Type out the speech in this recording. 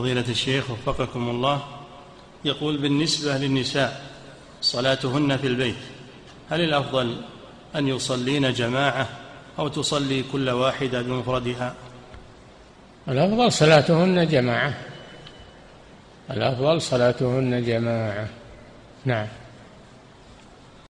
فضيلة الشيخ وفقكم الله يقول بالنسبة للنساء صلاتهن في البيت هل الأفضل أن يصلين جماعة أو تصلي كل واحدة بمفردها؟ الأفضل صلاتهن جماعة. الأفضل صلاتهن جماعة. نعم.